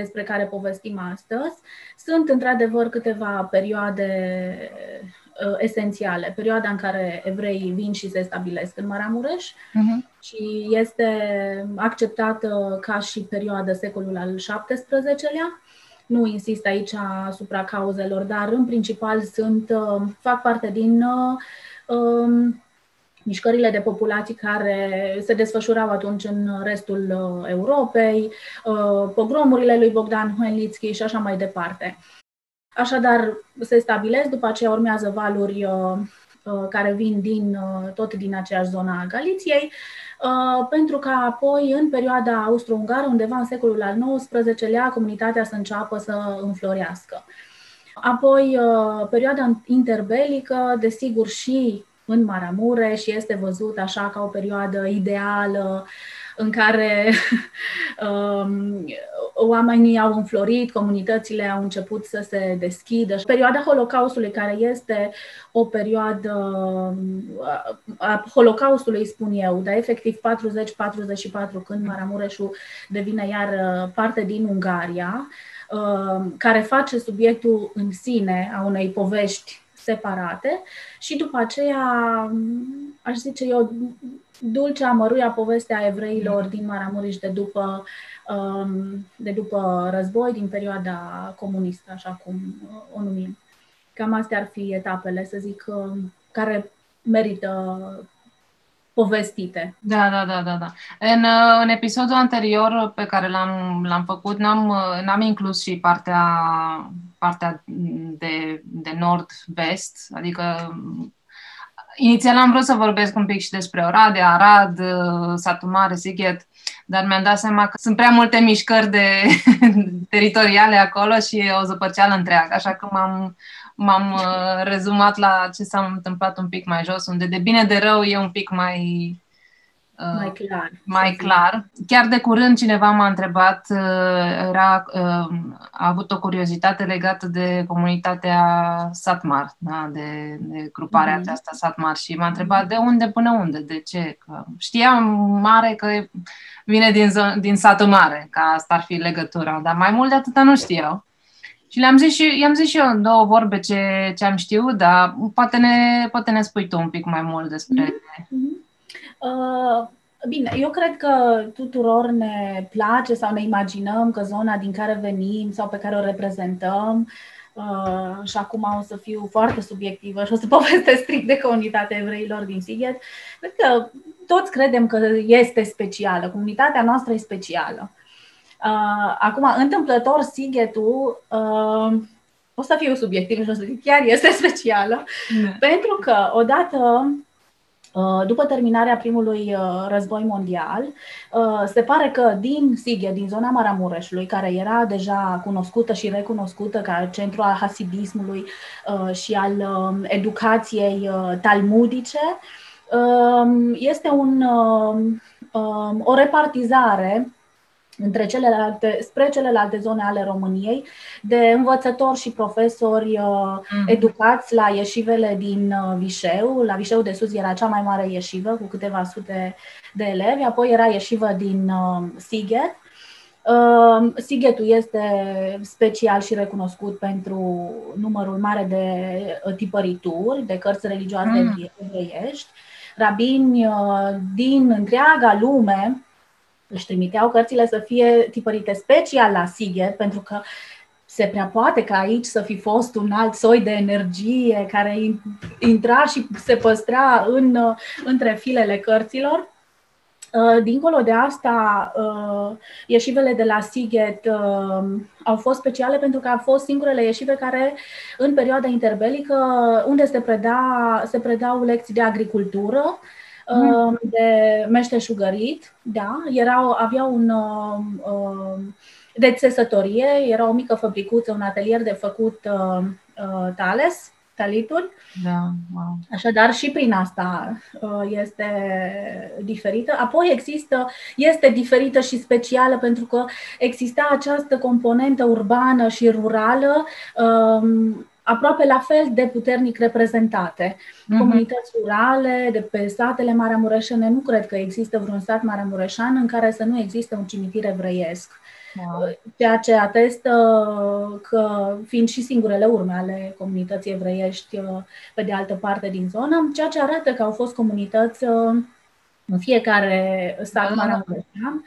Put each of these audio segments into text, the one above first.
despre care povestim astăzi. Sunt într-adevăr câteva perioade uh, esențiale. Perioada în care evreii vin și se stabilesc în Maramureș uh-huh. și este acceptată ca și perioada secolul al XVII-lea. Nu insist aici asupra cauzelor, dar în principal sunt, uh, fac parte din uh, um, mișcările de populații care se desfășurau atunci în restul uh, Europei, uh, pogromurile lui Bogdan Hmelnitski și așa mai departe. Așadar, se stabilesc, după aceea urmează valuri uh, care vin din, tot din aceeași zonă a Galiției, pentru că apoi, în perioada austro-ungară, undeva în secolul al XIX-lea, comunitatea să înceapă să înflorească. Apoi, perioada interbelică, desigur, și în Maramureș și este văzut așa ca o perioadă ideală în care um, oamenii au înflorit, comunitățile au început să se deschidă. Perioada Holocaustului, care este o perioadă a Holocaustului, spun eu, dar efectiv 40-44, când Maramureșul devine iar uh, parte din Ungaria, uh, care face subiectul în sine a unei povești separate și după aceea, aș zice eu, dulcea amăruia povestea evreilor din Maramureș de după, um, de după război, din perioada comunistă, așa cum o numim. Cam astea ar fi etapele, să zic, um, care merită povestite. Da, da, da, da. da. În, în episodul anterior pe care l-am, l-am făcut, n-am, n-am inclus și partea, partea de, de nord-vest, adică inițial am vrut să vorbesc un pic și despre Oradea, Arad, Satu Mare, Sighet, dar mi-am dat seama că sunt prea multe mișcări de, teritoriale acolo și e o zăpăceală întreagă, așa că m-am, m-am uh, rezumat la ce s-a întâmplat un pic mai jos, unde de bine de rău e un pic mai uh, mai clar. Mai clar. Chiar de curând cineva m-a întrebat, uh, era, a avut o curiozitate legată de comunitatea Satmar, da? de, de gruparea mm-hmm. aceasta Satmar și m-a întrebat de unde până unde, de ce. Că știam mare că vine din, din satul mare, că asta ar fi legătura, dar mai mult de atâta nu știau. Și le-am zis și, i-am zis și eu în două vorbe ce, ce am știut, dar poate ne, poate ne spui tu un pic mai mult despre... Mm-hmm. Uh, bine, eu cred că tuturor ne place sau ne imaginăm că zona din care venim sau pe care o reprezentăm Uh, și acum o să fiu foarte subiectivă și o să povestesc strict de comunitatea evreilor din Sighet. Cred că toți credem că este specială, comunitatea noastră e specială. Uh, acum, întâmplător, Sighetul, uh, o să fiu subiectiv și o să zic, chiar este specială, ne. pentru că odată uh, după terminarea primului uh, război mondial, uh, se pare că din Sighe, din zona Maramureșului, care era deja cunoscută și recunoscută ca centru al hasidismului și al um, educației talmudice, um, este un, um, o repartizare între celelalte, spre celelalte zone ale României, de învățători și profesori uh, mm. educați la ieșivele din uh, Vișeu. La Vișeu de Sus era cea mai mare ieșivă, cu câteva sute de elevi, apoi era ieșivă din uh, Sighet. Uh, Sighetul este special și recunoscut pentru numărul mare de uh, tipărituri, de cărți religioase mm. evreiești. Rabini uh, din întreaga lume își trimiteau cărțile să fie tipărite special la Sighet, pentru că se prea poate ca aici să fi fost un alt soi de energie care intra și se păstra în, între filele cărților. Uh, dincolo de asta, uh, ieșivele de la Sighet uh, au fost speciale pentru că au fost singurele ieșive care, în perioada interbelică, unde se, preda, se predau lecții de agricultură, mm. de meșteșugărit, da, erau, avea un uh, de țesătorie, era o mică fabricuță, un atelier de făcut uh, uh, tales, talituri. Da, wow. Așadar, și prin asta uh, este diferită. Apoi există, este diferită și specială pentru că exista această componentă urbană și rurală um, aproape la fel de puternic reprezentate. Uh-huh. Comunități rurale, de pe satele Maramureșene, nu cred că există vreun sat maramureșan în care să nu existe un cimitir evreiesc. Wow. Ceea ce atestă că, fiind și singurele urme ale comunității evreiești pe de altă parte din zonă, ceea ce arată că au fost comunități în fiecare stat da. maramureșan.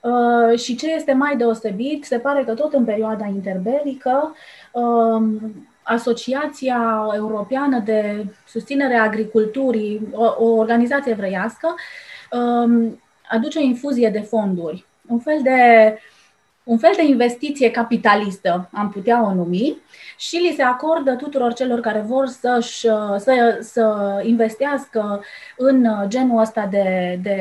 Uh, și ce este mai deosebit, se pare că tot în perioada interbelică, uh, Asociația Europeană de Susținere a Agriculturii, o, o organizație evreiască, um, aduce o infuzie de fonduri, un fel de, un fel de investiție capitalistă, am putea o numi, și li se acordă tuturor celor care vor să să, să investească în genul ăsta de, de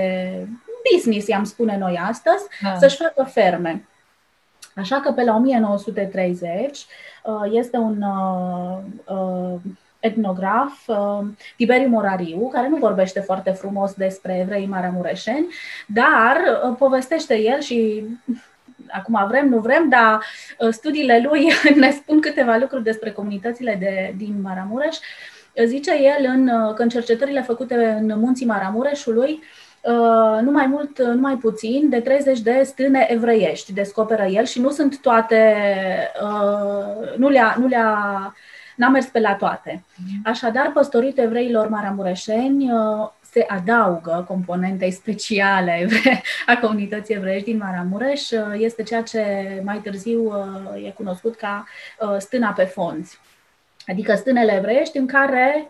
business, i-am spune noi astăzi, da. să-și facă ferme. Așa că pe la 1930 uh, este un uh, uh, etnograf, Tiberiu Morariu, care nu vorbește foarte frumos despre evrei maramureșeni, dar povestește el și acum vrem, nu vrem, dar studiile lui ne spun câteva lucruri despre comunitățile de, din Maramureș. Zice el în, că în cercetările făcute în munții Maramureșului, Uh, nu mai mult, uh, nu mai puțin, de 30 de stâne evreiești descoperă el și nu sunt toate, uh, nu le-a, nu le-a n-a mers pe la toate. Mhm. Așadar, păstoritul evreilor maramureșeni se adaugă componentei speciale a comunității evreiești din Maramureș. Este ceea ce mai târziu e cunoscut ca stâna pe fonți. Adică stânele evreiești în care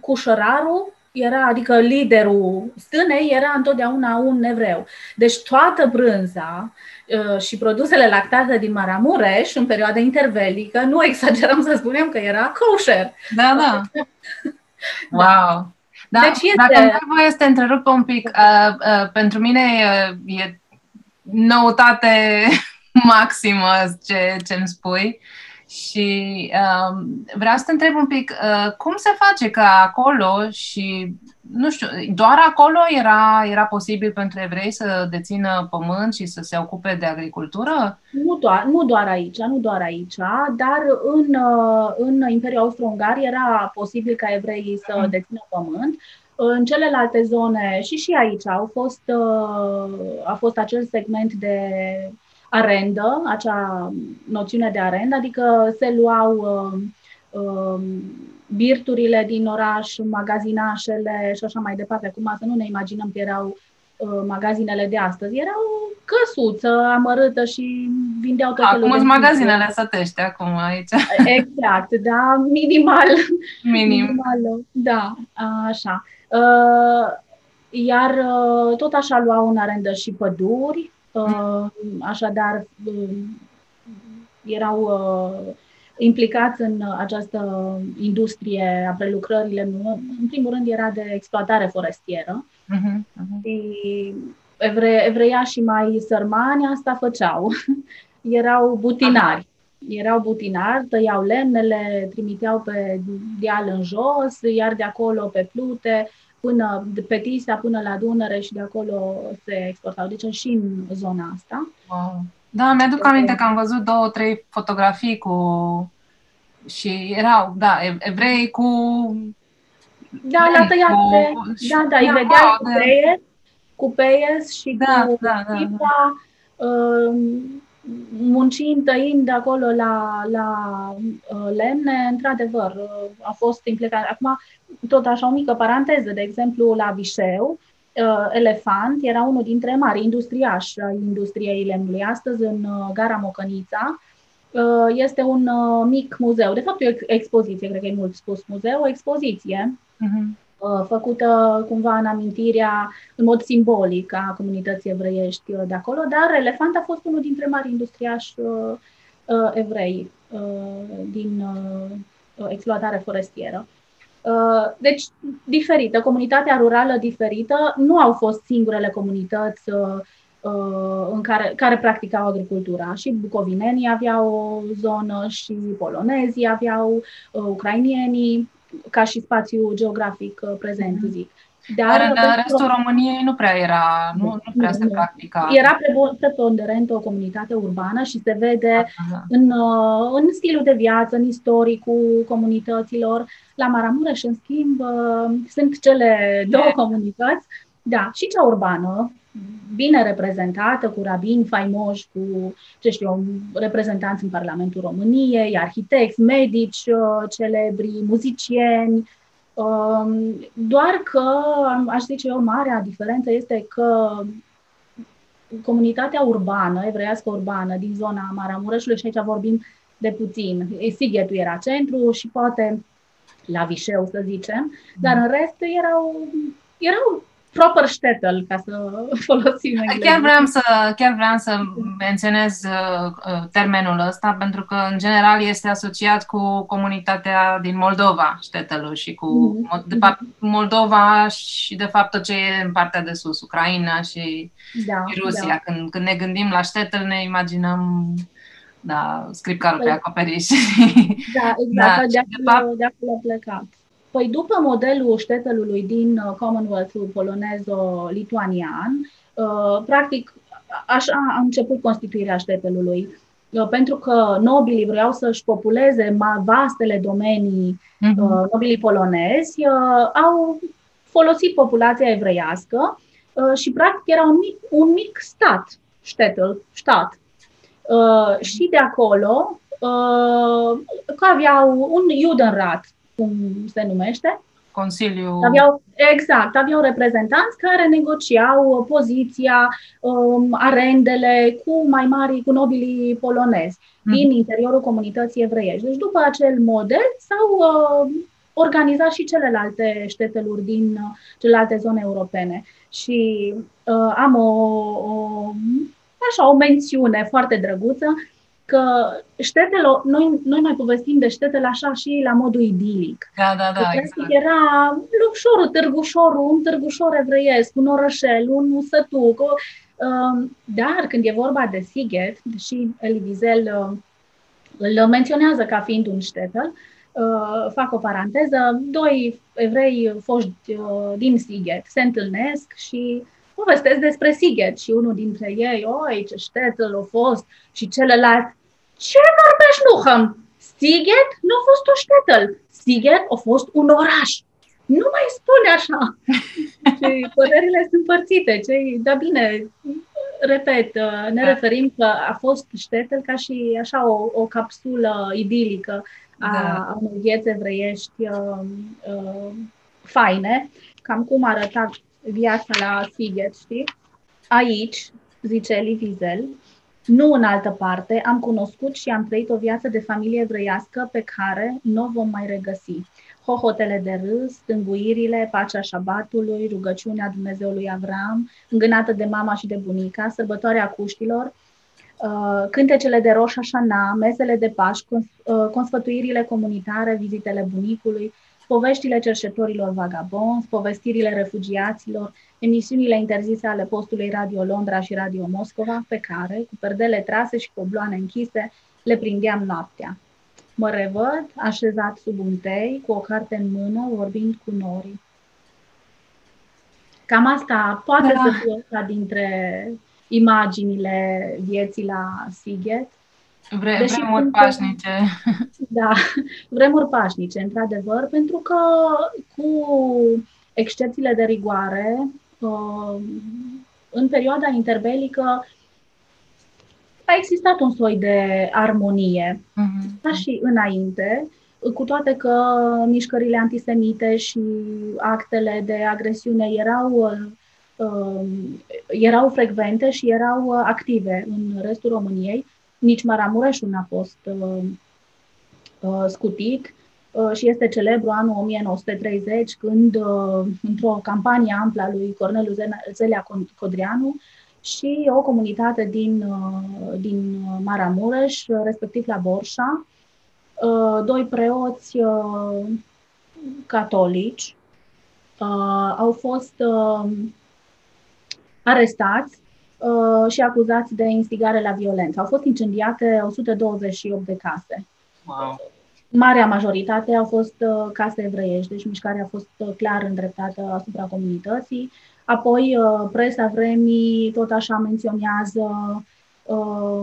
cușărarul era, adică liderul stânei era întotdeauna un evreu. Deci toată brânza uh, și produsele lactate din Maramureș în perioada intervelică, nu exagerăm să spunem că era kosher. Da, da. Wow! Da, deci este... Dacă îmi voie să te întrerup un pic, uh, uh, pentru mine uh, e noutate maximă ce, ce îmi spui. Și uh, vreau să te întreb un pic, uh, cum se face că acolo și, nu știu, doar acolo era, era posibil pentru evrei să dețină pământ și să se ocupe de agricultură? Nu doar, nu doar aici, nu doar aici, dar în, uh, în Imperiul Austro-Ungar era posibil ca evreii să mm. dețină pământ. În celelalte zone și și aici au fost, uh, a fost acel segment de arendă, acea noțiune de arendă, adică se luau uh, uh, birturile din oraș, magazinașele și așa mai departe. Acum să nu ne imaginăm că erau uh, magazinele de astăzi. Era o căsuță amărâtă și vindeau tot Acum sunt magazinele sătește acum aici. Exact, da, minimal. Minim. Minimal, da, așa. Uh, iar uh, tot așa luau în arendă și păduri, Uh, așadar, um, erau uh, implicați în această industrie a prelucrările. În primul rând era de exploatare forestieră. Uh-huh, uh-huh. Și evre, evreiașii mai sărmani asta făceau. Erau butinari. Erau butinari, tăiau lemnele, trimiteau pe deal în jos, iar de acolo pe plute până pe Tisa, până la Dunăre și de acolo se exportau. Deci și în zona asta. Wow. Da, mi-aduc aminte că am văzut două, trei fotografii cu și erau, da, evrei cu da, la tăiat cu... da, da, îi da, vedeai wow, cu peies, cu peies și da, cu da, da, da. Uh, muncind, tăind de acolo la, la uh, lemne, într-adevăr, uh, a fost implicat. Acum, tot așa o mică paranteză, de exemplu, la Vișeu, uh, Elefant era unul dintre mari industriași ai industriei lemnului. Astăzi, în uh, gara Mocănița, uh, este un uh, mic muzeu, de fapt o expoziție, cred că e mult spus muzeu, o expoziție uh-huh Uh, făcută cumva în amintirea, în mod simbolic, a comunității evreiești uh, de acolo, dar Elefant a fost unul dintre mari industriași uh, evrei din exploatare forestieră. Deci, diferită, comunitatea rurală diferită, nu au fost singurele comunități în care, care practicau agricultura. Și bucovinenii aveau o zonă, și polonezii aveau, ucrainienii, ca și spațiu geografic uh, prezent, mm-hmm. zic. Dar, Dar în uh, restul României nu prea era, nu, nu prea nu, se practica. Era preponderent o comunitate urbană și se vede Aha. în, uh, în stilul de viață, în istoricul comunităților. La Maramureș, în schimb, uh, sunt cele două comunități, da, și cea urbană, bine reprezentată, cu rabini faimoși, cu, ce știu eu, reprezentanți în Parlamentul României, arhitecți, medici celebri, muzicieni, Um, doar că, aș zice eu, marea diferență este că comunitatea urbană, evreiască urbană, din zona Maramureșului, și aici vorbim de puțin, Sighetul era centru și poate la Vișeu, să zicem, dar în rest erau, erau proper shtetl, ca să folosim engleză. Chiar vreau să, chiar vreau să menționez uh, uh, termenul ăsta, pentru că, în general, este asociat cu comunitatea din Moldova, shtetl și cu, mm-hmm. de fapt, Moldova și, de fapt, tot ce e în partea de sus, Ucraina și, da, și Rusia. Da. Când, când ne gândim la shtetl, ne imaginăm da, scripcarul pe păi- acoperiș. Da, exact, da, de, acolo, de acolo a plecat. Păi după modelul ștetelului din uh, Commonwealth-ul polonezo-lituanian, uh, practic așa a început constituirea ștetelului. Uh, pentru că nobilii vreau să-și populeze vastele domenii, uh-huh. nobilii polonezi, au folosit populația evreiască și practic era un mic, un mic stat, ștetel, stat. Și de acolo că aveau un Judenrat, cum se numește. Consiliu. Aveau, exact, aveau reprezentanți care negociau poziția, um, arendele cu mai mari, cu nobilii polonezi mm. din interiorul comunității evreiești. Deci după acel model s-au uh, organizat și celelalte șteteluri din uh, celelalte zone europene. Și uh, am o, o, așa, o mențiune foarte drăguță că ștetele, noi, noi mai povestim de ștetele așa și la modul idilic. Da, da, da. Exact. Era Lupșorul, Târgușorul, un târgușor evreiesc, un orășel, un sătuc. Um, dar când e vorba de Siget, și Elie Wiesel uh, îl menționează ca fiind un ștetel, uh, fac o paranteză, doi evrei foști uh, din Siget se întâlnesc și povestesc despre Siget și unul dintre ei, oi, ce ștetel a fost, și celălalt, ce vorbești, Nuhăm? Siget nu a fost un ștetel. Siget a fost un oraș. Nu mai spune așa. și părerile sunt părțite. Ce, da bine, repet, ne da. referim că a fost ștetel ca și așa o, o capsulă idilică a, da. a unei vieți evreiești uh, uh, faine, cam cum arăta viața la Siget, știi? Aici, zice Eli Wiesel, nu în altă parte, am cunoscut și am trăit o viață de familie evreiască pe care nu o vom mai regăsi. Hohotele de râs, stânguirile, pacea șabatului, rugăciunea Dumnezeului Avram, îngânată de mama și de bunica, sărbătoarea cuștilor, uh, cântecele de Roș Hashanah, mesele de Paști, uh, consfătuirile comunitare, vizitele bunicului, poveștile cerșetorilor vagabonzi, povestirile refugiaților, emisiunile interzise ale postului Radio Londra și Radio Moscova, pe care, cu perdele trase și cu obloane închise, le prindeam noaptea. Mă revăd, așezat sub un tei, cu o carte în mână, vorbind cu norii. Cam asta poate da. să fie una dintre imaginile vieții la Siget. Vre, Deși vremuri sunt, pașnice. Da, vremuri pașnice, într-adevăr, pentru că cu excepțiile de rigoare, uh, în perioada interbelică a existat un soi de armonie, uh-huh. ca și înainte, cu toate că mișcările antisemite și actele de agresiune erau, uh, erau frecvente și erau active în restul României, nici Maramureșul n-a fost uh, uh, scutit uh, și este celebru anul 1930 când uh, într-o campanie amplă a lui Corneliu Zelea Codreanu și o comunitate din, uh, din Maramureș, respectiv la Borșa, uh, doi preoți uh, catolici uh, au fost uh, arestați uh, și acuzați de instigare la violență. Au fost incendiate 128 de case. Wow. Marea majoritate au fost uh, case evreiești, deci mișcarea a fost uh, clar îndreptată asupra comunității. Apoi, uh, presa vremii tot așa menționează uh,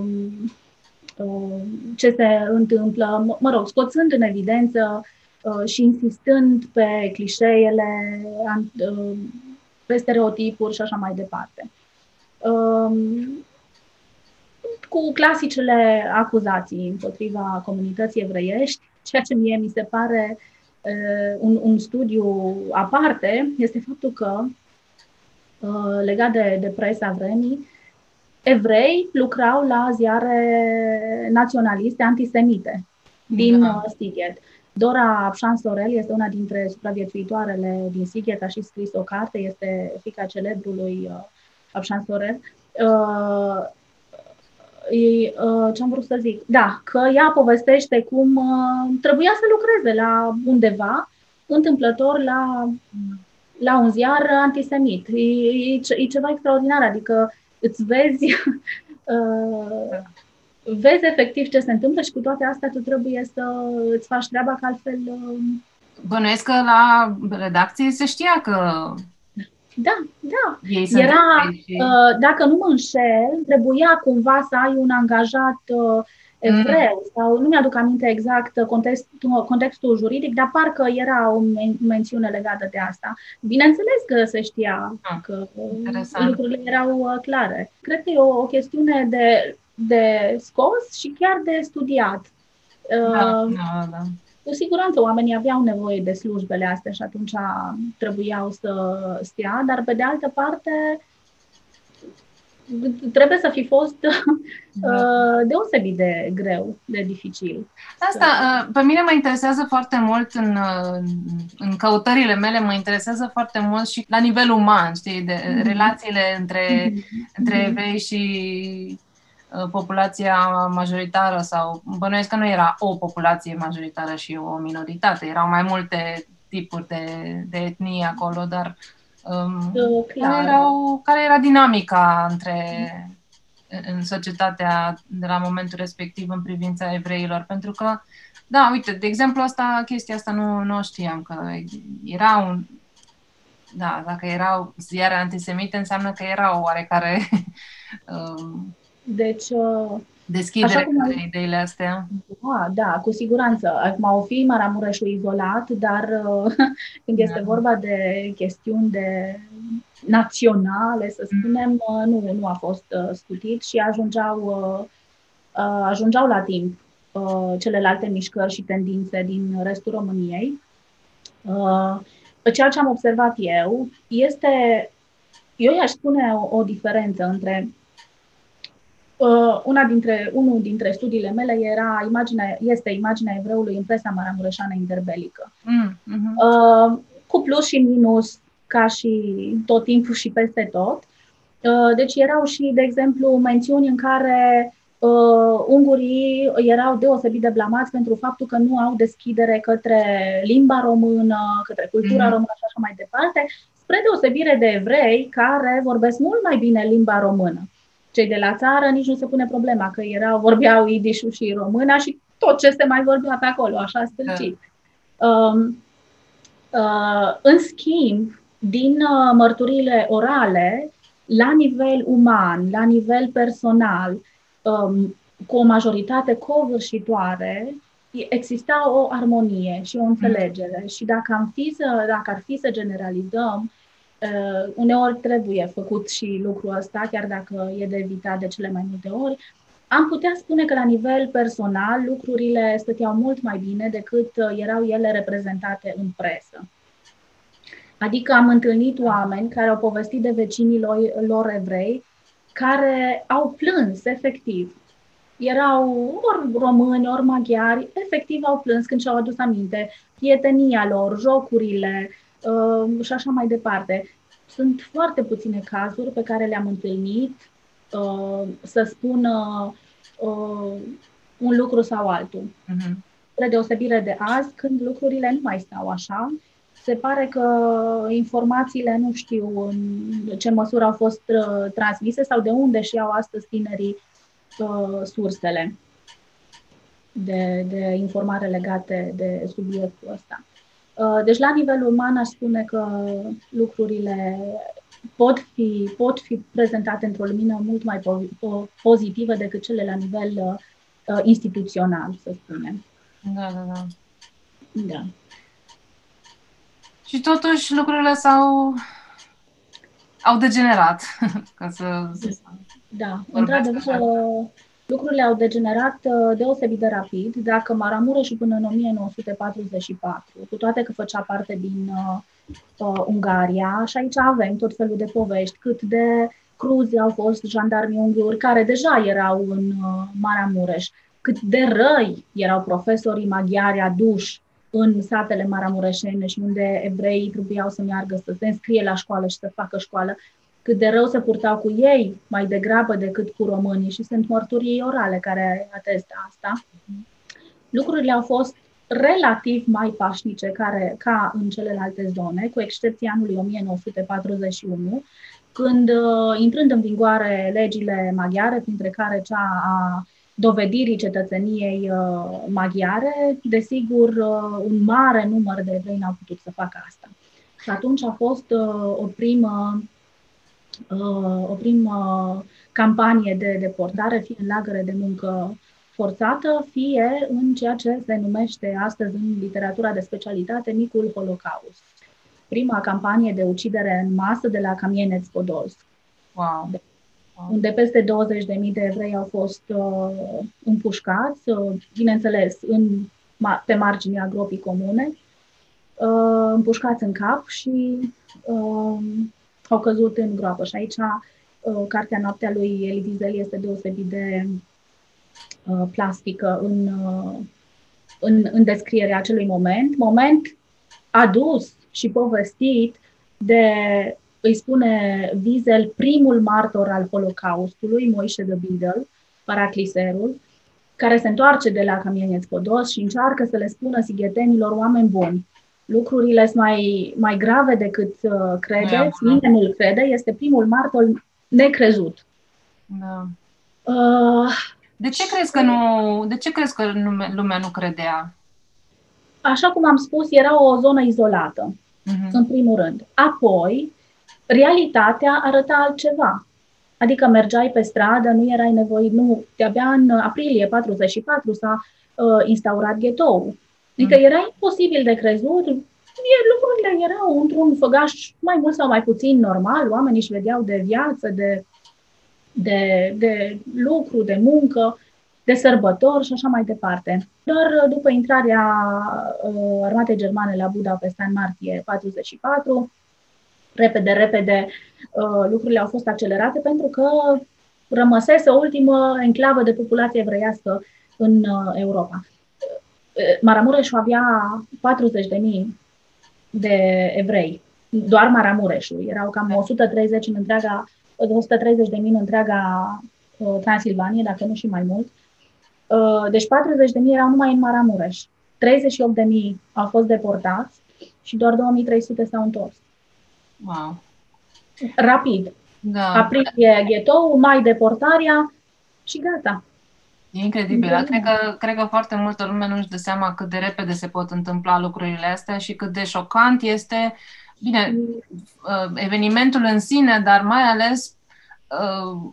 uh, ce se întâmplă, mă, mă rog, scoțând în evidență uh, și insistând pe clișeele, uh, pe stereotipuri și așa mai departe. Uh, cu clasicele acuzații împotriva comunității evreiești, ceea ce mie mi se pare uh, un, un studiu aparte este faptul că, uh, legat de, de presa vremii, evrei lucrau la ziare naționaliste antisemite din da. Sighet. Dora Sorel este una dintre supraviețuitoarele din Sighet, a și scris o carte, este fica celebrului uh, Sorel. Uh, Uh, ce am vrut să zic? Da, că ea povestește cum uh, trebuia să lucreze la undeva, întâmplător la, la un ziar antisemit. E, e, e ceva extraordinar, adică îți vezi, uh, vezi efectiv ce se întâmplă și cu toate astea tu trebuie să îți faci treaba, că altfel... Bănuiesc că la redacție se știa că da, da. Ei Era, uh, dacă nu mă înșel, trebuia cumva să ai un angajat uh, evreu mm. sau nu mi-aduc aminte exact contextul, contextul juridic, dar parcă era o men- mențiune legată de asta. Bineînțeles că se știa ah, că uh, interesant. lucrurile erau uh, clare. Cred că e o, o chestiune de, de scos și chiar de studiat. Da, uh, da, da. Cu siguranță oamenii aveau nevoie de slujbele astea și atunci trebuiau să stea, dar pe de altă parte trebuie să fi fost da. Uh, deosebit de greu, de dificil. Asta, uh, pe mine mă interesează foarte mult în, uh, în căutările mele, mă interesează foarte mult și la nivel uman, știi, de mm-hmm. relațiile între, mm-hmm. între evrei și Uh, populația majoritară sau bănuiesc că nu era o populație majoritară și o minoritate, erau mai multe tipuri de, de etnie acolo, dar um, care, erau, care era dinamica între în societatea de la momentul respectiv în privința evreilor, pentru că da, uite, de exemplu, asta, chestia asta nu, nu știam, că era un, da, dacă erau ziare antisemite, înseamnă că erau oarecare um, deci... Uh, Deschidere așa cum ai... ideile astea. Da, da, cu siguranță. Acum o fi Maramureșul izolat, dar uh, când este da. vorba de chestiuni de naționale, să mm. spunem, mm. nu, nu a fost scutit și ajungeau, ajungeau la timp celelalte mișcări și tendințe din restul României. Ceea ce am observat eu este, eu i-aș spune o, o diferență între Uh, una dintre, unul dintre studiile mele era imaginea, este imaginea evreului în presa maramureșană interbelică. Mm, uh-huh. uh, cu plus și minus, ca și tot timpul și peste tot. Uh, deci erau și, de exemplu, mențiuni în care uh, ungurii erau deosebit de blamați pentru faptul că nu au deschidere către limba română, către cultura mm. română și așa mai departe, spre deosebire de evrei care vorbesc mult mai bine limba română cei de la țară nici nu se pune problema, că erau, vorbeau idișul și româna și tot ce se mai vorbea pe acolo, așa stâlcit. Da. Um, uh, în schimb, din uh, mărturile orale, la nivel uman, la nivel personal, um, cu o majoritate covârșitoare, exista o armonie și o înțelegere. Mm. Și dacă, am fi să, dacă ar fi să generalizăm, Uh, uneori trebuie făcut și lucrul ăsta, chiar dacă e de evitat de cele mai multe ori. Am putea spune că la nivel personal lucrurile stăteau mult mai bine decât uh, erau ele reprezentate în presă. Adică am întâlnit oameni care au povestit de vecinii lor, lor evrei care au plâns efectiv. Erau ori români, ori maghiari, efectiv au plâns când și-au adus aminte prietenia lor, jocurile, uh, și așa mai departe. Sunt foarte puține cazuri pe care le-am întâlnit uh, să spună uh, un lucru sau altul. Uh-huh. Spre deosebire de azi, când lucrurile nu mai stau așa, se pare că informațiile nu știu în ce măsură au fost uh, transmise sau de unde și au astăzi tinerii uh, sursele. de, de informare legate de subiectul ăsta. Uh, deci, la nivel uman, aș spune că lucrurile pot fi, pot fi prezentate într-o lumină mult mai pozitivă decât cele la nivel uh, instituțional, să spunem. Da, da, da. Da. Și totuși lucrurile s-au au degenerat. Ca să, da, într-adevăr, lucrurile au degenerat uh, deosebit de rapid. Dacă Maramureș până în 1944, cu toate că făcea parte din uh, uh, Ungaria, și aici avem tot felul de povești, cât de cruzi au fost jandarmii unguri care deja erau în uh, Maramureș, cât de răi erau profesorii maghiari aduși în satele maramureșene și unde evreii trebuiau să meargă să se înscrie la școală și să facă școală, cât de rău se purtau cu ei mai degrabă decât cu românii și sunt mărturii orale care atestă asta. Lucrurile au fost relativ mai pașnice care, ca în celelalte zone, cu excepția anului 1941, când, uh, intrând în vigoare legile maghiare, printre care cea a dovedirii cetățeniei uh, maghiare, desigur, uh, un mare număr de evrei n-au putut să facă asta. Și atunci a fost uh, o primă o primă campanie de deportare, fie în lagăre de muncă forțată, fie în ceea ce se numește astăzi în literatura de specialitate micul Holocaust. Prima campanie de ucidere în masă de la Kamienets Podolsk. Wow unde peste 20.000 de evrei au fost uh, împușcați, uh, bineînțeles, în, ma, pe marginea gropii comune, uh, împușcați în cap și uh, au căzut în groapă. Și aici uh, cartea Noaptea lui Elie Wiesel este deosebit de uh, plastică în, uh, în, în descrierea acelui moment, moment adus și povestit de îi spune Wiesel primul martor al Holocaustului, Moise de Bidel, paracliserul, care se întoarce de la Camieneț Podos și încearcă să le spună sighetenilor oameni buni. Lucrurile sunt mai, mai grave decât uh, credeți, nimeni nu-l crede, este primul martor necrezut. Da. Uh, de ce crezi că nu, de ce crezi că lumea nu credea? Așa cum am spus, era o zonă izolată, uh-huh. în primul rând. Apoi, realitatea arăta altceva. Adică mergeai pe stradă, nu erai nevoit, nu, de-abia în aprilie 44 s-a uh, instaurat ghetoul. Adică mm. era imposibil de crezut, lucrurile erau într-un făgaș mai mult sau mai puțin normal, oamenii își vedeau de viață, de, de, de lucru, de muncă, de sărbători și așa mai departe. Doar după intrarea uh, armatei germane la Budapesta în martie 44, repede, repede uh, lucrurile au fost accelerate pentru că rămăsese o ultimă enclavă de populație evreiască în uh, Europa. Uh, Maramureșul avea 40.000 de evrei, doar Maramureșul. Erau cam 130 în întreaga, 130 de mii în întreaga Transilvanie, dacă nu și mai mult. Deci 40 de mii erau numai în Maramureș. 38 de mii au fost deportați și doar 2300 s-au întors. Wow. Rapid. Da. Aprilie ghetou, mai deportarea și gata. E incredibil. Da. Cred că, cred că foarte multă lume nu-și dă seama cât de repede se pot întâmpla lucrurile astea și cât de șocant este, bine, uh, evenimentul în sine, dar mai ales uh,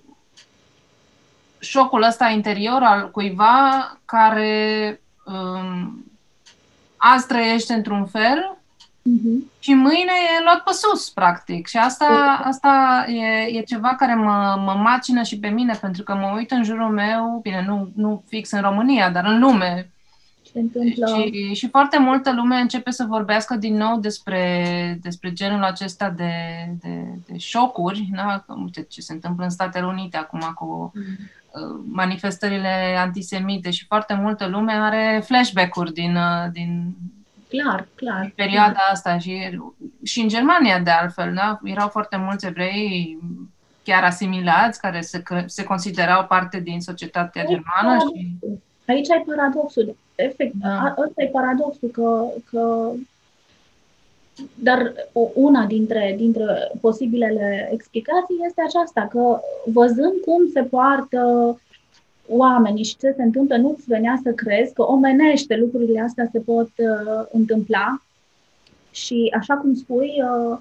șocul ăsta interior al cuiva care um, azi trăiește într-un fel Uh-huh. Și mâine e luat pe sus, practic. Și asta, asta e, e ceva care mă, mă macină și pe mine, pentru că mă uit în jurul meu, bine, nu, nu fix în România, dar în lume. Și, și foarte multă lume începe să vorbească din nou despre, despre genul acesta de, de, de șocuri, da? Uite ce se întâmplă în Statele Unite acum cu uh, manifestările antisemite și foarte multă lume are flashback-uri din, uh, din clar, clar. Perioada clar. asta și, și în Germania, de altfel, da? erau foarte mulți evrei chiar asimilați, care se, se considerau parte din societatea germană. Și... Aici ai paradoxul. Efect, da. ăsta e paradoxul că, că dar una dintre, dintre posibilele explicații este aceasta, că văzând cum se poartă oamenii și ce se întâmplă, nu-ți venea să crezi că omenește lucrurile astea se pot uh, întâmpla. Și așa cum spui, uh,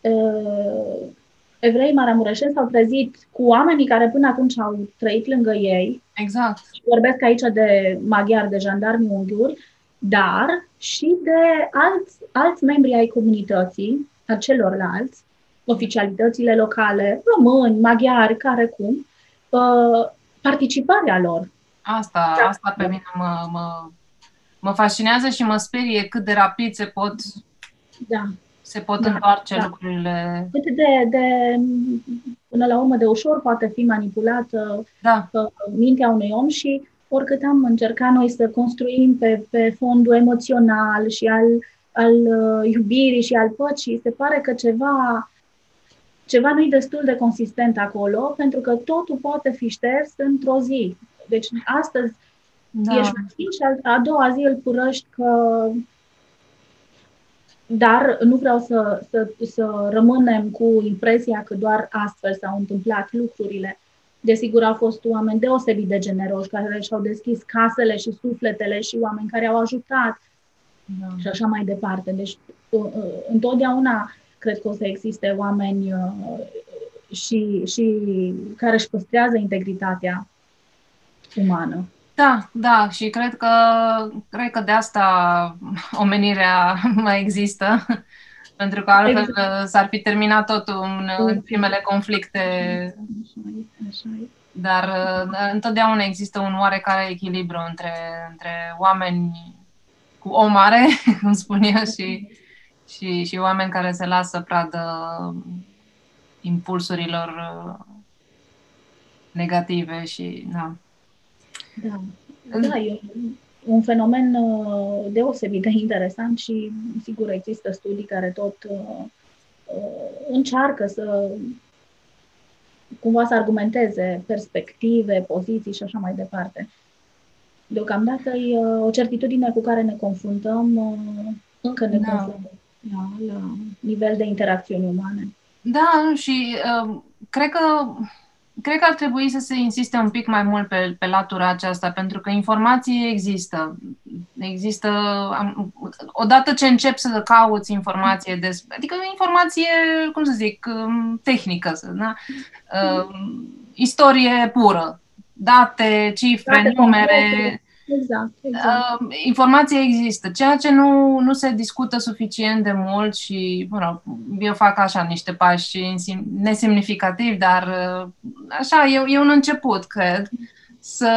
uh, evrei maramureșeni s-au trezit cu oamenii care până atunci au trăit lângă ei. Exact. Și vorbesc aici de maghiari, de jandarmi unghiuri, dar și de alți, alți membri ai comunității, a celorlalți, oficialitățile locale, români, maghiari, care cum, uh, participarea lor. Asta, da. asta pe mine mă, mă, mă fascinează și mă sperie cât de rapid se pot, da. se pot da. întoarce da. lucrurile. Cât de, de, până la urmă, de ușor poate fi manipulată da. Uh, mintea unui om și oricât am încercat noi să construim pe, pe fondul emoțional și al, al uh, iubirii și al păcii, se pare că ceva ceva nu e destul de consistent acolo, pentru că totul poate fi șters într-o zi. Deci astăzi da. ești și a doua zi îl purăști că... Dar nu vreau să, să, să rămânem cu impresia că doar astfel s-au întâmplat lucrurile. Desigur, au fost oameni deosebit de generoși care și-au deschis casele și sufletele și oameni care au ajutat da. și așa mai departe. Deci, uh, uh, întotdeauna cred că o să existe oameni uh, și, și care își păstrează integritatea umană. Da, da, și cred că, cred că de asta omenirea mai există, pentru că altfel exact. s-ar fi terminat totul în, în primele conflicte. Dar întotdeauna există un oarecare echilibru între, între oameni cu o mare, cum spun eu, și, și, și oameni care se lasă pradă impulsurilor uh, negative și da. Da, da e un fenomen uh, deosebit de interesant și sigur există studii care tot uh, încearcă să cumva să argumenteze perspective, poziții și așa mai departe. Deocamdată e o certitudine cu care ne confruntăm, încă ne da. confruntăm la, la nivel de interacțiuni umane. Da, și uh, cred că cred că ar trebui să se insiste un pic mai mult pe, pe latura aceasta, pentru că informație există. Există, um, odată ce încep să cauți informație despre, adică informație, cum să zic, um, tehnică, da? Uh, istorie pură, date, cifre, date numere, Exact, exact. Uh, informația există. Ceea ce nu, nu se discută suficient de mult și, mă rog, eu fac așa niște pași nesemnificativi, dar uh, așa, e, e un început, cred, să,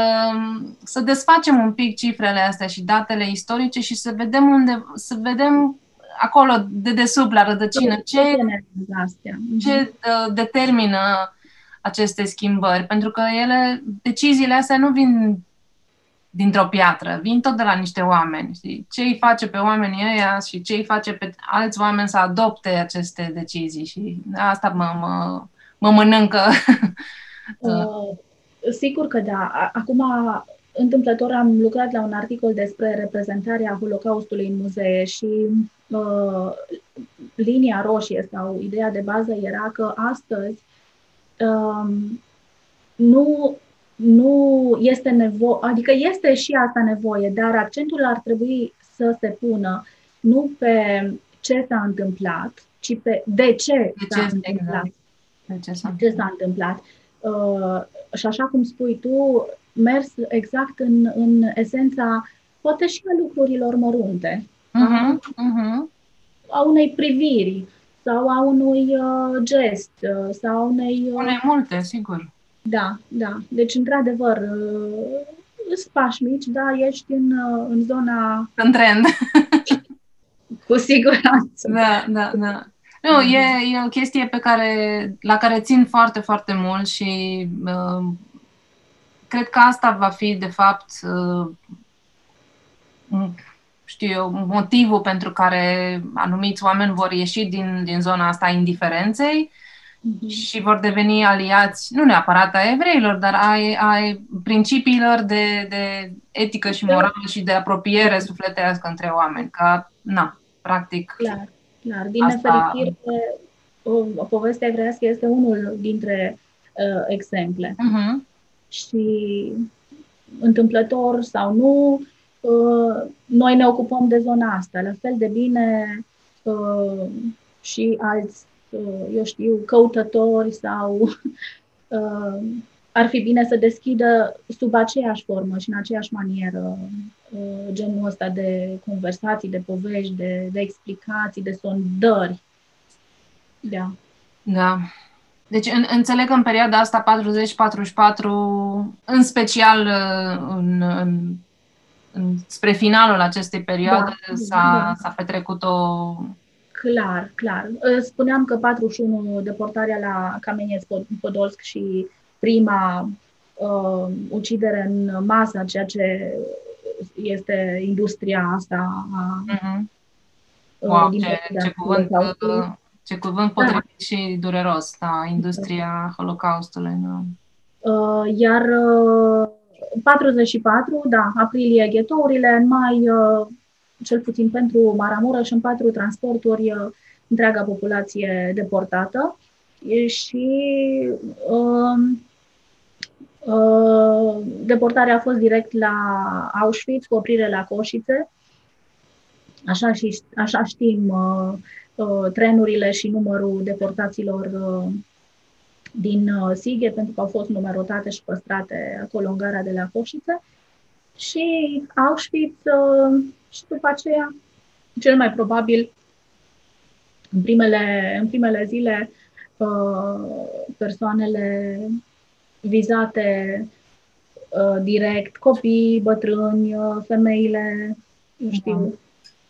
să desfacem un pic cifrele astea și datele istorice și să vedem unde, să vedem acolo, de desubt, la rădăcină, ce, ce uh, determină aceste schimbări. Pentru că ele, deciziile astea nu vin dintr-o piatră, vin tot de la niște oameni. Știi? Ce îi face pe oamenii ăia și ce îi face pe alți oameni să adopte aceste decizii și asta mă, mă, mă mănâncă. uh, sigur că da. Acum, întâmplător am lucrat la un articol despre reprezentarea Holocaustului în muzee și uh, linia roșie sau ideea de bază era că astăzi uh, nu nu este nevoie, adică este și asta nevoie, dar accentul ar trebui să se pună nu pe ce s-a întâmplat, ci pe de ce de s-a ce, întâmplat. Exact. De ce s-a, ce s-a întâmplat. Uh, și așa cum spui tu, mers exact în, în esența, poate și a lucrurilor mărunte. Uh-huh, uh-huh. A unei priviri sau a unui uh, gest uh, sau a unei... Uh, unei multe, sigur da, da. Deci, într-adevăr, uh, îți pași mici, da, ești în, uh, în zona... În trend. Cu siguranță. Da, da, da. Nu, e, e o chestie pe care, la care țin foarte, foarte mult și uh, cred că asta va fi, de fapt, uh, știu eu, motivul pentru care anumiți oameni vor ieși din, din zona asta a indiferenței Mhm. și vor deveni aliați, nu neapărat a evreilor, dar ai, ai principiilor de, de etică și morală și de apropiere sufletească între oameni. Ca, na, practic. Clar, clar. Din asta... nefericire, o, o poveste evreiască este unul dintre uh, exemple. Uh-huh. și întâmplător sau nu, uh, noi ne ocupăm de zona asta. La fel de bine uh, și alți, uh, eu știu, căutători sau ar fi bine să deschidă sub aceeași formă și în aceeași manieră genul ăsta de conversații, de povești, de, de explicații, de sondări. Da. Da. Deci în, înțeleg că în perioada asta 40-44, în special uh, în, în, în, spre finalul acestei perioade, da, s-a, da. s-a petrecut o... Clar, clar. Uh, spuneam că 41, deportarea la Kameneț Podolsk și prima uh, ucidere în masă, ceea ce este industria asta a, mm-hmm. wow, din ce, ce cuvânt, ce cuvânt da. potrivit da. și dureros, da, industria Holocaustului. Da. Uh, iar uh, 44, da, aprilie ghetourile, în mai, uh, cel puțin pentru Maramureș, în patru transporturi, uh, întreaga populație deportată. Și uh, uh, deportarea a fost direct la Auschwitz, cu oprire la Coșițe. Așa, și, așa știm uh, Uh, trenurile și numărul deportaților uh, din uh, Sighe, pentru că au fost numerotate și păstrate acolo în gara de la Coșiță. Și Auschwitz și după aceea, cel mai probabil, în primele, în primele zile, persoanele vizate direct, copii, bătrâni, femeile, nu știu,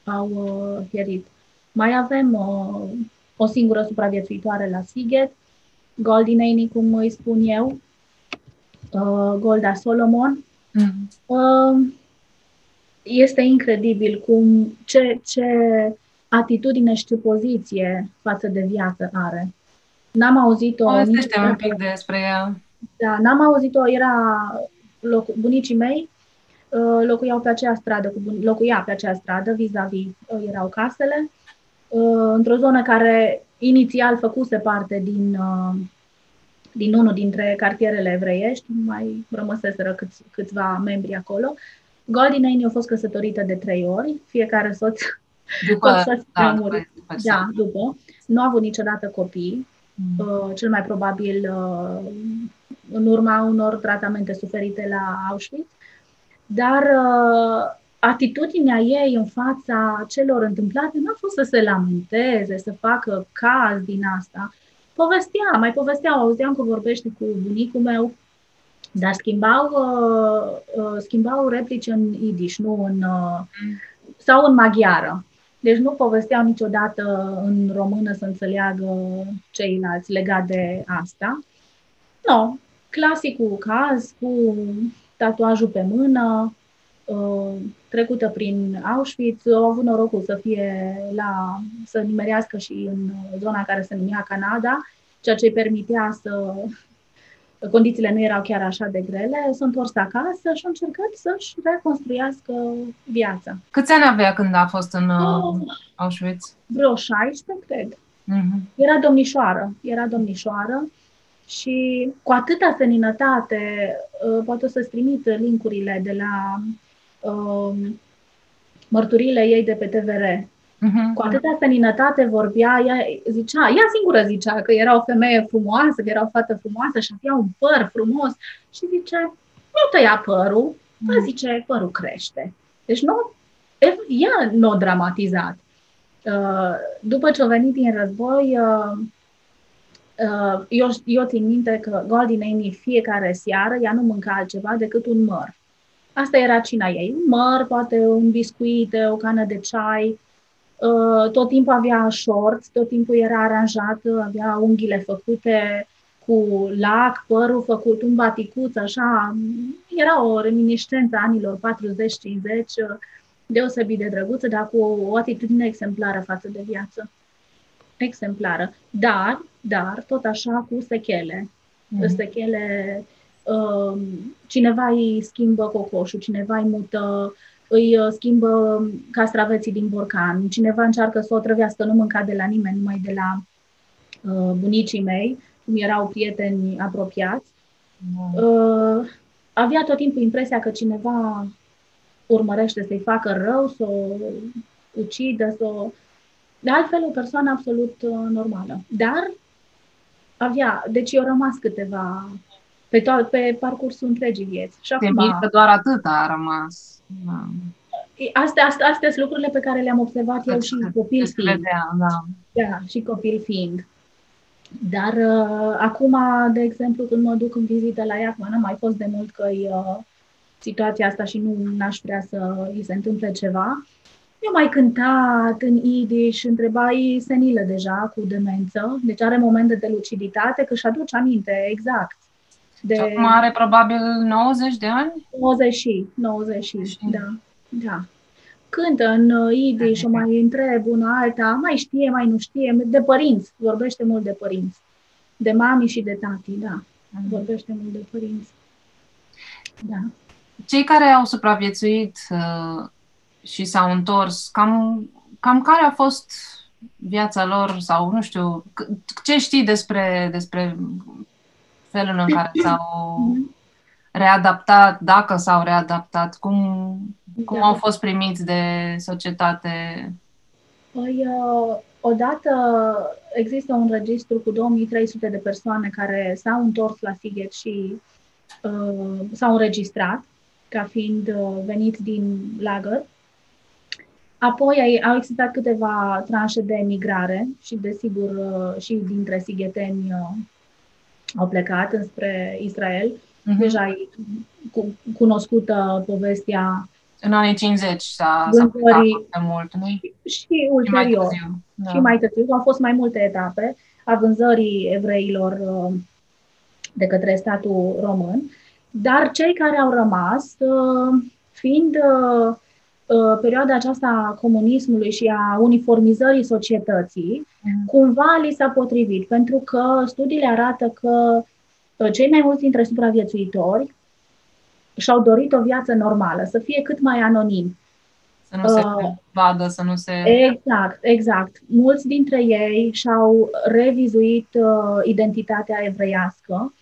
da. au pierit. Mai avem uh, o singură supraviețuitoare la Siget, Goldinei, cum îi spun eu, uh, Golda Solomon. Mm. Uh, este incredibil cum ce, ce atitudine și ce poziție față de viață are. N-am auzit-o... Povestește un pic despre ea. Da, n-am auzit-o, era loc, bunicii mei uh, locuiau pe aceea stradă, cu, locuia pe aceea stradă, vis-a-vis uh, erau casele Uh, într-o zonă care inițial făcuse parte din, uh, din unul dintre cartierele evreiești, mai rămăseseră câți, câțiva membri acolo. Goldinei a fost căsătorită de trei ori, fiecare soț, după, soț da, după, după, da, după. Nu a avut niciodată copii, mm. uh, cel mai probabil uh, în urma unor tratamente suferite la Auschwitz, dar uh, atitudinea ei în fața celor întâmplate nu a fost să se lamenteze, să facă caz din asta. Povestea, mai povestea, auzeam că vorbește cu bunicul meu, dar schimbau, uh, uh, schimbau replici în idiș, nu în, uh, sau în maghiară. Deci nu povesteau niciodată în română să înțeleagă ceilalți legat de asta. No, clasicul caz cu tatuajul pe mână, Uh, trecută prin Auschwitz, au avut norocul să fie la, să nimerească și în zona care se numea Canada, ceea ce îi permitea să condițiile nu erau chiar așa de grele, s-a întors acasă și a încercat să-și reconstruiască viața. Câți ani avea când a fost în oh, Auschwitz? Vreo 16, cred. Uh-huh. Era domnișoară, era domnișoară și cu atâta seninătate, uh, poate o să-ți trimit linkurile de la um, mărturile ei de pe TVR. Uh-huh. Mhm. Cu atâta seninătate vorbea, ea zicea, ea singură zicea că era o femeie frumoasă, că era o fată frumoasă și avea un păr frumos și zice, nu tăia părul, uh-huh. zice, părul crește. Deci nu, ea nu a dramatizat. Uh, după ce a venit din război, uh, uh, eu, eu țin minte că Goldie Amy fiecare seară ea nu mânca altceva decât un măr. Asta era cina ei. Un măr, poate un biscuit, o cană de ceai. Uh, tot timpul avea shorts, tot timpul era aranjat, avea unghiile făcute cu lac, părul făcut, un baticuț, așa. Era o reminiscență anilor 40-50, deosebit de drăguță, dar cu o atitudine exemplară față de viață. Exemplară. Dar, dar, tot așa cu sechele. Mm. Sechele Um, cineva îi schimbă cocoșul, cineva îi mută, îi uh, schimbă castraveții din borcan, cineva încearcă să o trăvească, nu mânca de la nimeni, numai de la uh, bunicii mei, cum erau prieteni apropiați. Uh, avea tot timpul impresia că cineva urmărește să-i facă rău, să o ucidă, să o... De altfel, o persoană absolut uh, normală. Dar avea, deci eu rămas câteva pe, to- pe parcursul întregii vieți. Și acum, că doar atât a rămas. Da. Astea, astea, astea sunt lucrurile pe care le-am observat eu și copil fiind. Vedea, da. da, și copil fiind. Dar uh, acum, de exemplu, când mă duc în vizită la ea, n-am mai fost de mult că uh, situația asta și nu aș vrea să îi se întâmple ceva. Eu mai cântat în Yiddish, întrebai senilă deja cu demență, deci are momente de luciditate, că își aduce aminte exact. De... Și acum are probabil 90 de ani? 90, 90, da. da. Cântă în Yiddish și mai întreb una alta, mai știe, mai nu știe, de părinți, vorbește mult de părinți. De mami și de tati, da. Mm. Vorbește mult de părinți. Da. Cei care au supraviețuit uh, și s-au întors, cam, cam care a fost viața lor sau nu știu, ce știi despre, despre felul în care s-au mhm. readaptat, dacă s-au readaptat, cum, cum da. au fost primiți de societate? Păi, uh, odată există un registru cu 2300 de persoane care s-au întors la Sighet și uh, s-au înregistrat ca fiind uh, venit din lagăr. Apoi au existat câteva tranșe de emigrare și, desigur, uh, și dintre sigheteni uh, au plecat înspre Israel. Uh-huh. Deja e cunoscută povestea în anii 50 s-a, s-a foarte mult, nu? Și, și ulterior. Și mai, târziu, da. și mai târziu. Au fost mai multe etape a vânzării evreilor uh, de către statul român, dar cei care au rămas, fiind Uh, perioada aceasta a comunismului și a uniformizării societății, mm. cumva li s-a potrivit, pentru că studiile arată că uh, cei mai mulți dintre supraviețuitori și-au dorit o viață normală, să fie cât mai anonim. Să nu se uh, vadă, să nu se... Exact, exact. Mulți dintre ei și-au revizuit uh, identitatea evreiască mm.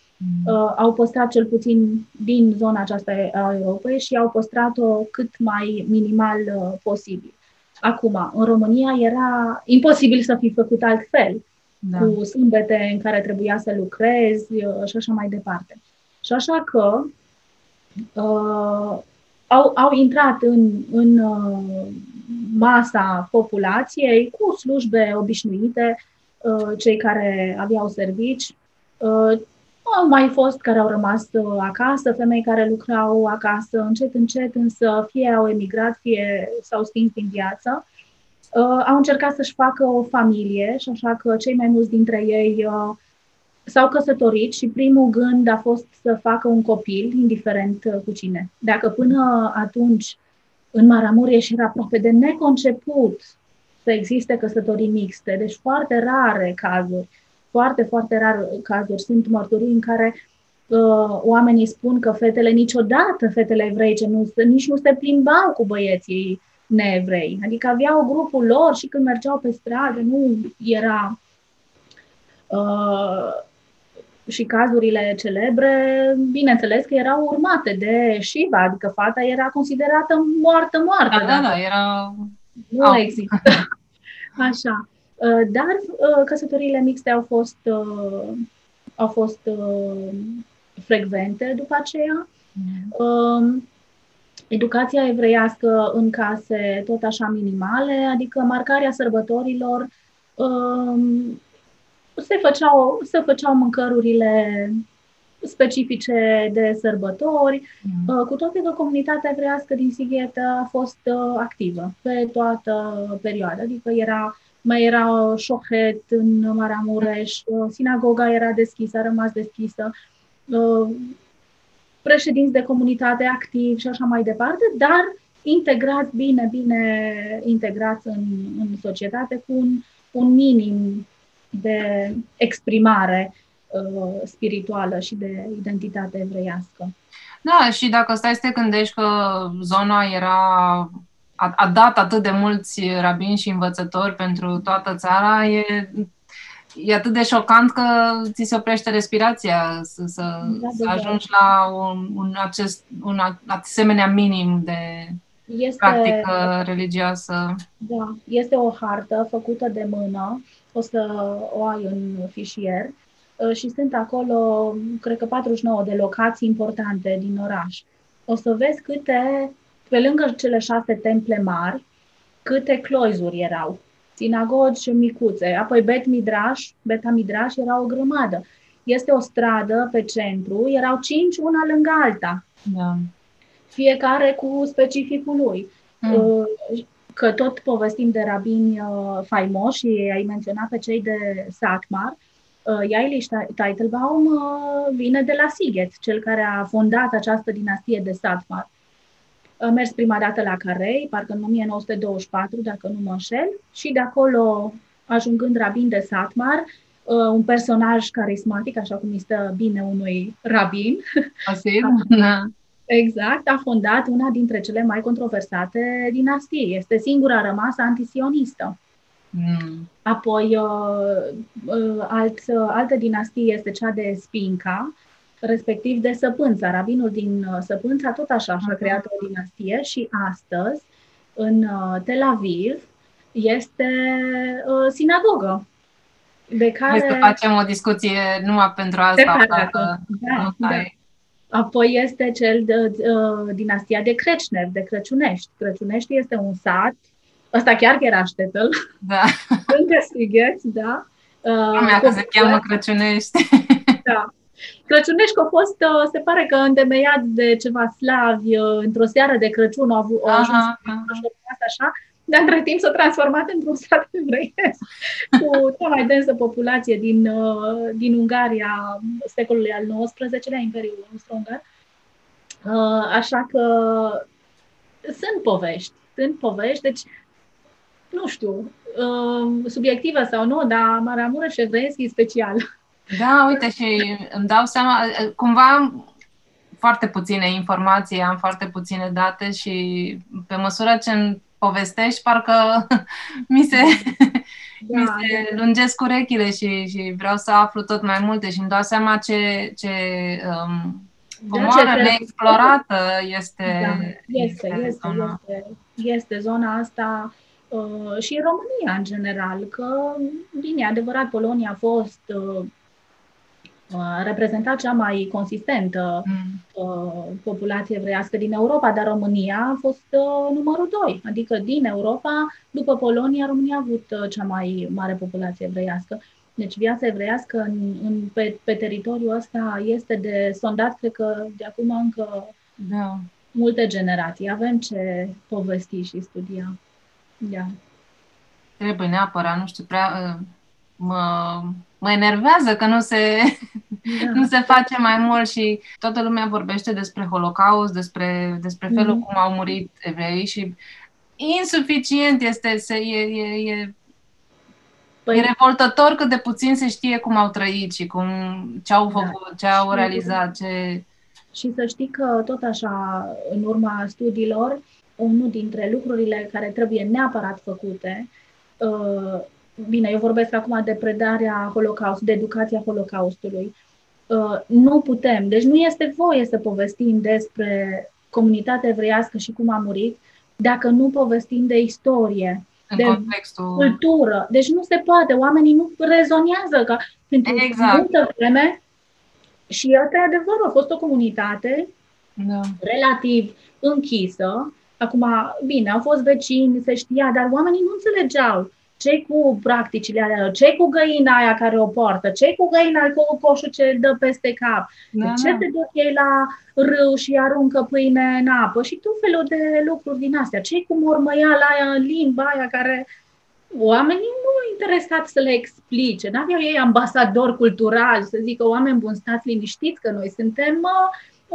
Uh, au păstrat cel puțin din zona aceasta a Europei și au păstrat-o cât mai minimal uh, posibil. Acum, în România era imposibil să fi făcut altfel, da. cu sâmbete în care trebuia să lucrezi uh, și așa mai departe. Și așa că uh, au, au intrat în, în uh, masa populației cu slujbe obișnuite, uh, cei care aveau servici, uh, au mai fost care au rămas uh, acasă, femei care lucrau acasă, încet, încet, însă fie au emigrat, fie s-au stins din viață. Uh, au încercat să-și facă o familie și așa că cei mai mulți dintre ei uh, s-au căsătorit și primul gând a fost să facă un copil, indiferent cu cine. Dacă până atunci în Maramureș era aproape de neconceput să existe căsătorii mixte, deci foarte rare cazuri foarte, foarte rar cazuri. Sunt mărturii în care uh, oamenii spun că fetele niciodată, fetele evreice, nu, nici nu se plimbau cu băieții neevrei. Adică aveau grupul lor și când mergeau pe stradă, nu era... Uh, și cazurile celebre, bineînțeles că erau urmate de Shiva, adică fata era considerată moartă moartă. Da, da, da, era... Nu oh. există. Așa. Uh, dar uh, căsătoriile mixte au fost, uh, au fost frecvente după aceea. Mm. Educația evreiască în case tot așa minimale, adică marcarea sărbătorilor, um, se făceau, se făceau mâncărurile specifice de sărbători, mm. cu toate că comunitatea evreiască din Sighet a fost activă pe toată perioada, adică era mai era șohet în Maramureș, sinagoga era deschisă, a rămas deschisă, uh, președinți de comunitate activ și așa mai departe, dar integrați bine, bine integrați în, în societate cu un, un minim de exprimare uh, spirituală și de identitate evreiască. Da, și dacă stai să te gândești că zona era a, a dat atât de mulți rabini și învățători pentru toată țara, e, e atât de șocant că ți se oprește respirația să, să, da, să da, ajungi da. la un, un, acest, un asemenea minim de este, practică religioasă. Da, este o hartă făcută de mână, o să o ai în fișier uh, și sunt acolo, cred că 49 de locații importante din oraș. O să vezi câte, pe lângă cele șase temple mari, câte cloizuri erau sinagogi micuțe, apoi Bet Midrash, Beta Midrash era o grămadă. Este o stradă pe centru, erau cinci una lângă alta. Da. Fiecare cu specificul lui. Mm. Că tot povestim de rabini uh, faimoși și ai menționat pe cei de Satmar, uh, Yaeli Teitelbaum vine de la Siget, cel care a fondat această dinastie de Satmar. Am mers prima dată la Carei, parcă în 1924, dacă nu mă înșel, și de acolo, ajungând rabin de Satmar, uh, un personaj carismatic, așa cum este bine unui rabin. Asim, da. Exact, a fondat una dintre cele mai controversate dinastii. Este singura rămasă antisionistă. Mm. Apoi, uh, uh, alt, uh, altă dinastie este cea de Spinca, respectiv de Săpânța. Rabinul din uh, Săpânța tot așa și-a creat o dinastie și astăzi, în uh, Tel Aviv, este uh, sinagogă. De care... Să facem o discuție numai pentru asta. Dacă... Da, da. Apoi este cel de uh, dinastia de Crăcinev, de Crăciunești. Crăciunești este un sat, ăsta chiar că era ștetel, da. lângă Sighet, da. Uh, Lumea că se cheamă Crăciunești. Da. Crăciunești a fost, uh, se pare că îndemeiat de ceva slavi uh, într-o seară de Crăciun, au, au ajuns așa, dar între timp s-a transformat într-un stat evreiesc cu cea mai densă populație din, uh, din Ungaria secolului al XIX-lea, Imperiul Austro-Ungar. Așa că sunt povești, sunt povești, deci nu știu, subiectivă sau nu, dar Maramureș evreiesc e special. Da, uite, și îmi dau seama, cumva am foarte puține informații, am foarte puține date și pe măsură ce îmi povestești, parcă mi se, da, mi se da. lungesc urechile și, și vreau să aflu tot mai multe și îmi dau seama ce, ce um, comoară da, neexplorată este, da, este, este, este, zona. este, este zona asta uh, și România în general, că, bine, adevărat, Polonia a fost uh, a reprezentat cea mai consistentă mm. uh, populație evreiască din Europa, dar România a fost uh, numărul 2. Adică din Europa, după Polonia, România a avut uh, cea mai mare populație evreiască. Deci viața evreiască în, în, pe, pe teritoriul ăsta este de sondat, cred că de acum încă da. multe generații. Avem ce povesti și studia. Da. Trebuie neapărat, nu știu, prea, uh, mă, mă enervează că nu se, da. nu se face mai mult și toată lumea vorbește despre Holocaust, despre, despre felul mm. cum au murit evrei și insuficient este, se, e, e, e Păi... E revoltător cât de puțin se știe cum au trăit și cum, ce au da. făcut, da. ce au realizat, ce... Și să știi că tot așa, în urma studiilor, unul dintre lucrurile care trebuie neapărat făcute uh, bine, eu vorbesc acum de predarea Holocaust, de educația Holocaustului. Uh, nu putem, deci nu este voie să povestim despre comunitatea evreiască și cum a murit, dacă nu povestim de istorie, în de contextul... cultură. Deci nu se poate, oamenii nu rezonează că pentru exact. multă vreme și asta e adevăr, a fost o comunitate da. relativ închisă. Acum, bine, au fost vecini, se știa, dar oamenii nu înțelegeau ce cu practicile alea, ce cu găina aia care o poartă, ce cu găina cu coșul ce dă peste cap, da, de ce da. se duc ei la râu și aruncă pâine în apă și tot felul de lucruri din astea, ce cu mormăiala aia în limba aia care oamenii nu au interesat să le explice, nu aveau ei ambasador cultural, să zică oameni buni, stați liniștiți că noi suntem uh,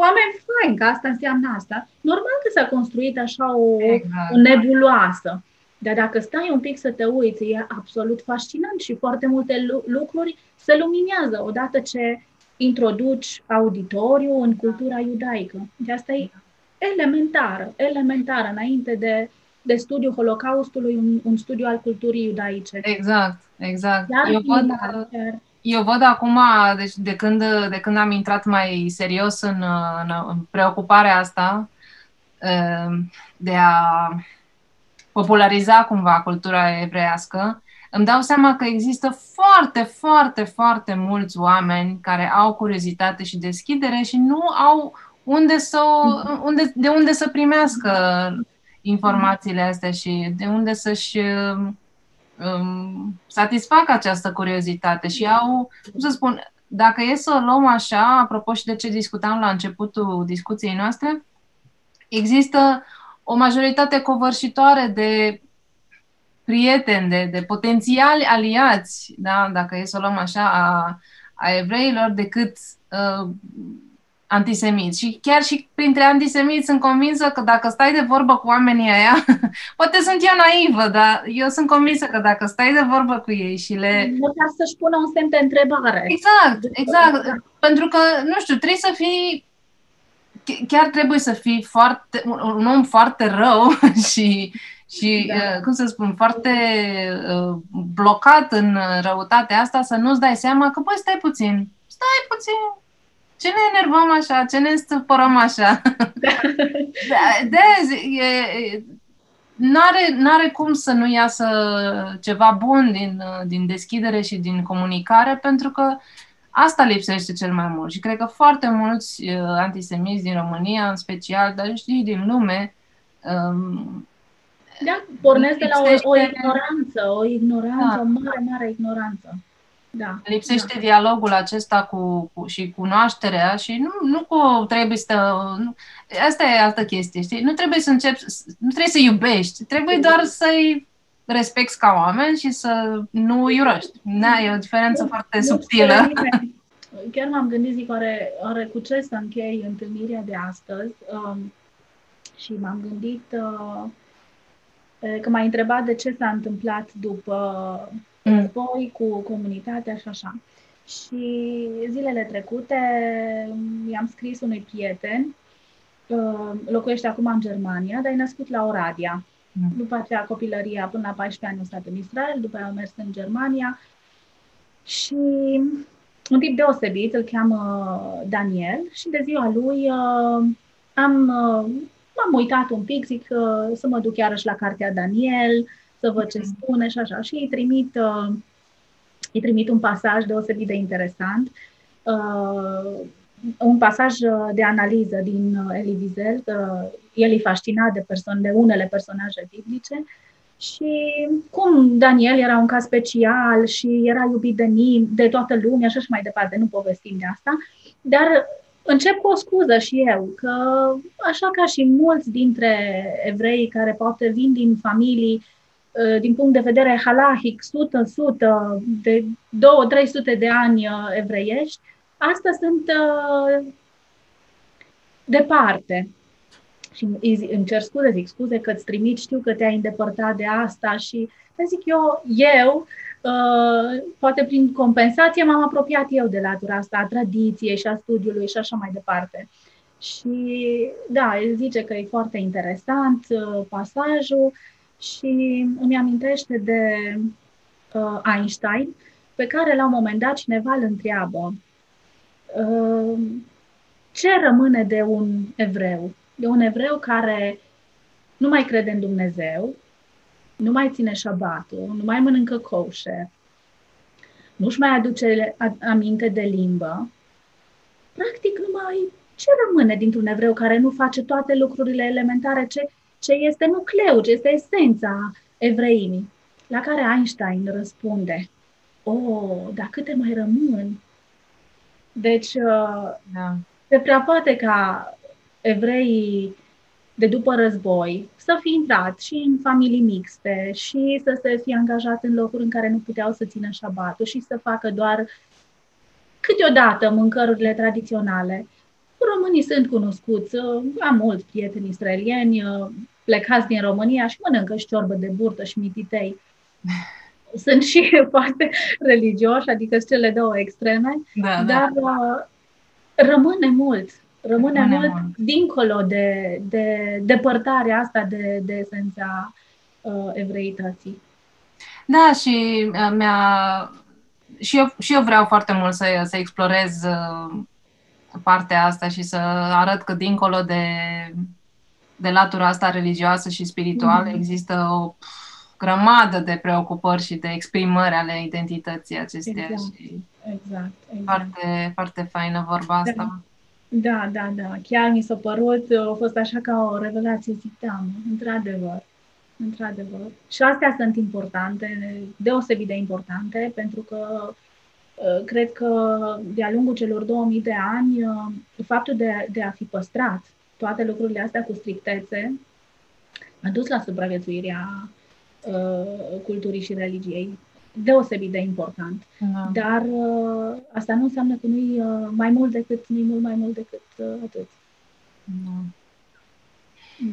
oameni faini, că asta înseamnă asta. Normal că s-a construit așa o, exact. o nebuloasă. Dar dacă stai un pic să te uiți, e absolut fascinant și foarte multe lucruri se luminează odată ce introduci auditoriu în cultura iudaică. De asta e elementară, elementară, înainte de de studiu Holocaustului, un, un studiu al culturii iudaice. Exact, exact. eu văd, chiar. eu văd acum, deci de când, de când am intrat mai serios în, în, în preocuparea asta ehm, de a populariza cumva cultura evreiască, îmi dau seama că există foarte, foarte, foarte mulți oameni care au curiozitate și deschidere și nu au unde să, unde, de unde să primească informațiile astea și de unde să-și um, satisfacă această curiozitate și au, cum să spun, dacă e să o luăm așa, apropo și de ce discutam la începutul discuției noastre, există o majoritate covârșitoare de prieteni, de, de potențiali aliați, da, dacă e să o luăm așa, a, a evreilor, decât uh, antisemiți. Și chiar și printre antisemiți sunt convinsă că dacă stai de vorbă cu oamenii aia, poate sunt eu naivă, dar eu sunt convinsă că dacă stai de vorbă cu ei și le... Putea să-și pună un semn de întrebare. Exact, exact. Pentru că, nu știu, trebuie să fii chiar trebuie să fii foarte, un om foarte rău și, și da. Uh, cum să spun, foarte uh, blocat în răutatea asta să nu-ți dai seama că, băi, stai puțin, stai puțin, ce ne enervăm așa, ce ne stăpărăm așa? de, de e, n-are, n-are cum să nu iasă ceva bun din, din deschidere și din comunicare, pentru că asta lipsește cel mai mult. Și cred că foarte mulți uh, antisemiți din România, în special, dar și din lume, um, da, pornesc de la o, o ignoranță, o ignoranță, da. o mare, mare ignoranță. Da. Lipsește da. dialogul acesta cu, cu și cunoașterea și nu, nu cu trebuie să... Nu, asta e altă chestie, știi? Nu trebuie să începi, nu trebuie să iubești, trebuie doar să-i respecti ca oameni și să nu îi urăști. Da, e o diferență nu, foarte nu subtilă. Chiar m-am gândit, zic, oare, oare cu ce să închei întâlnirea de astăzi um, și m-am gândit uh, că m-ai întrebat de ce s-a întâmplat după război, cu comunitatea și așa. Și zilele trecute i-am scris unui prieten, uh, locuiește acum în Germania, dar e născut la Oradea. Mm. După aceea copilăria, până la 14 ani, a stat în Israel, după aia a mers în Germania. Și un tip deosebit, îl cheamă Daniel și de ziua lui uh, am, uh, m-am uitat un pic, zic să mă duc iarăși la cartea Daniel, să văd ce spune și așa. Și îi trimit, uh, îi trimit un pasaj deosebit de interesant, uh, un pasaj uh, de analiză din uh, Elie Wiesel, uh, el e fascinat de, persoane, de unele personaje biblice. Și cum Daniel era un caz special și era iubit de, nim, de toată lumea și așa mai departe, nu povestim de asta, dar încep cu o scuză și eu, că așa ca și mulți dintre evrei care poate vin din familii Uh, din punct de vedere halahic, 100-100, de 2-300 de ani uh, evreiești, astea sunt uh, departe. Și îmi cer scuze, zic scuze că îți trimit, știu că te-ai îndepărtat de asta și zic eu, eu, uh, poate prin compensație m-am apropiat eu de latura asta a tradiției și a studiului și așa mai departe. Și da, el zice că e foarte interesant uh, pasajul, și îmi amintește de uh, Einstein, pe care la un moment dat cineva îl întreabă uh, ce rămâne de un evreu? De un evreu care nu mai crede în Dumnezeu, nu mai ține șabatul, nu mai mănâncă kosher, nu-și mai aduce aminte de limbă. Practic, nu mai ce rămâne dintr-un evreu care nu face toate lucrurile elementare ce ce este nucleul, ce este esența evreimii. La care Einstein răspunde, o, oh, dar câte mai rămân? Deci, uh, da. se prea poate ca evreii de după război să fi intrat și în familii mixte și să se fie angajat în locuri în care nu puteau să țină șabatul și să facă doar câteodată mâncărurile tradiționale. Românii sunt cunoscuți, uh, am mulți prieteni israelieni, uh, plecați din România și mănâncă și ciorbă de burtă și mititei. Sunt și foarte religioși, adică sunt cele două extreme, da, da. dar da. rămâne mult. Rămâne, Rămâne mult, mult dincolo de, de depărtarea asta de, de esența uh, evreității. Da, și uh, mi-a... Și eu, și eu vreau foarte mult să, să explorez uh, partea asta și să arăt că dincolo de, de latura asta religioasă și spirituală mm-hmm. există o grămadă de preocupări și de exprimări ale identității acesteia. Exact, și exact, exact. Foarte, foarte faină vorba asta. Da. Da, da, da. Chiar mi s-a părut, a fost așa ca o revelație, zic, da, într-adevăr. Într-adevăr. Și astea sunt importante, deosebit de importante, pentru că uh, cred că de-a lungul celor 2000 de ani, uh, faptul de, de a fi păstrat toate lucrurile astea cu strictețe a dus la supraviețuirea uh, culturii și religiei. Deosebit de important. Da. Dar uh, asta nu înseamnă că nu-i uh, mai mult decât, nu mult mai mult decât uh, atât. Da.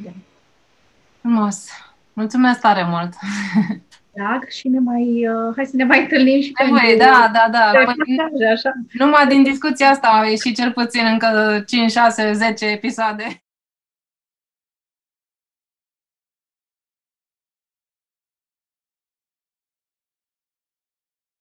da. Frumos. Mulțumesc tare mult! drag și ne mai, uh, hai să ne mai întâlnim și pentru... Voi, da, da, da. Păi, așa. Numai din discuția asta au ieșit cel puțin încă 5, 6, 10 episoade.